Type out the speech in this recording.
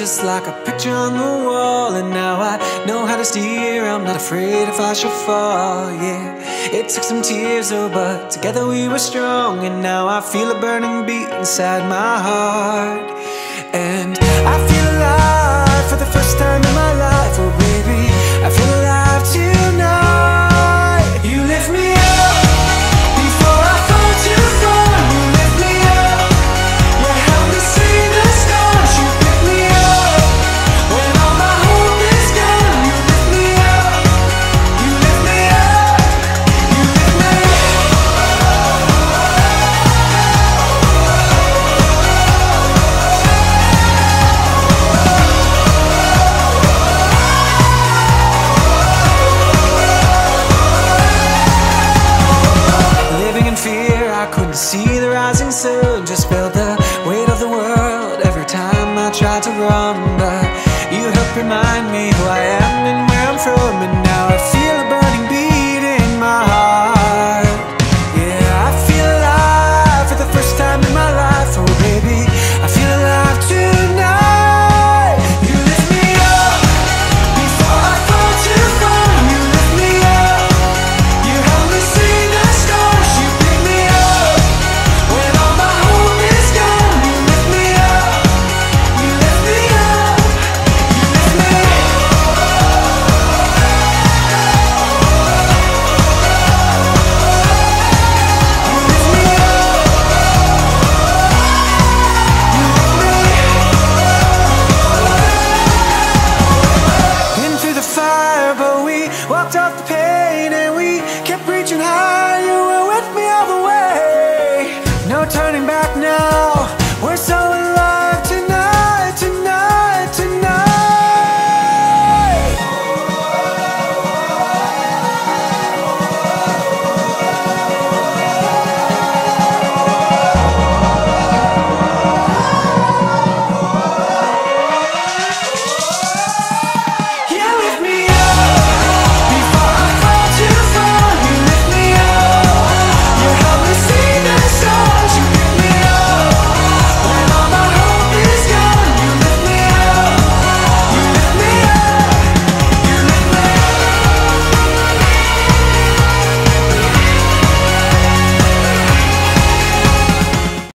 just like a picture on the wall. And now I know how to steer, I'm not afraid if I should fall, yeah. It took some tears, oh, but together we were strong. And now I feel a burning beat inside my heart. to see the rising sun. Just felt the weight of the world Every time I tried to run But you helped remind me who I am